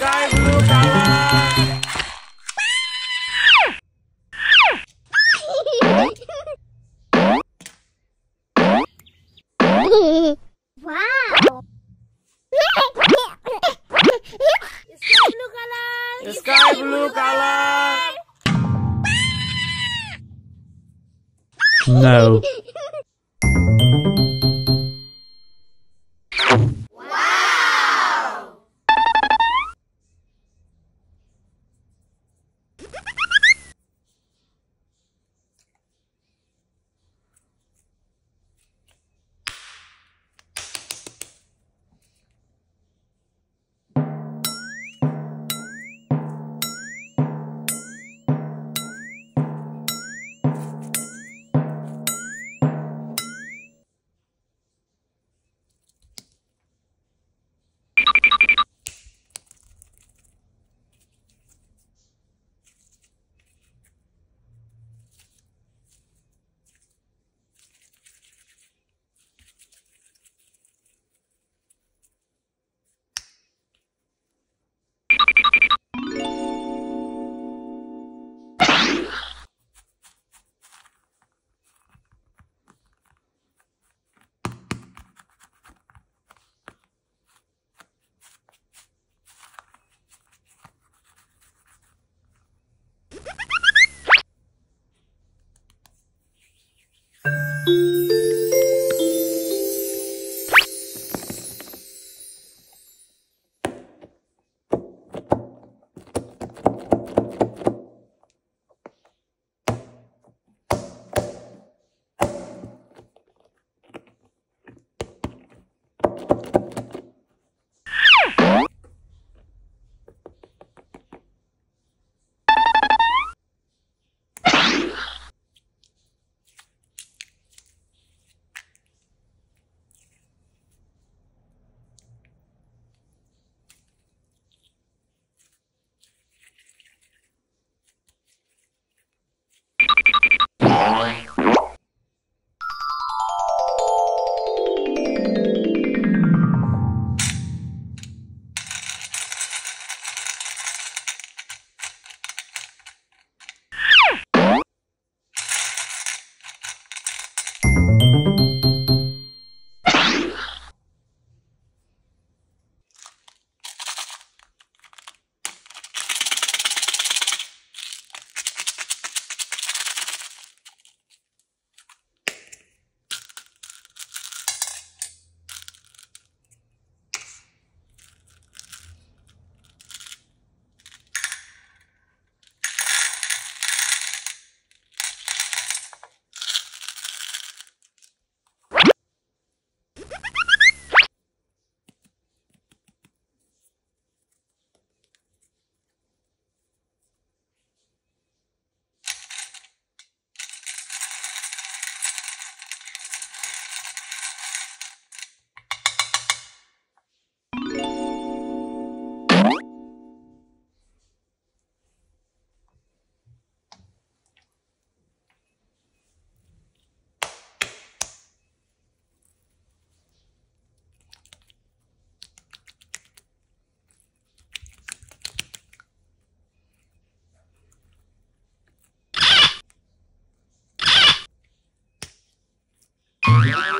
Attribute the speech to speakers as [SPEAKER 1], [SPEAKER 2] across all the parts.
[SPEAKER 1] Sky blue color.
[SPEAKER 2] wow. Sky blue color.
[SPEAKER 1] Sky blue color.
[SPEAKER 3] No. Yeah.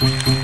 [SPEAKER 2] Wow.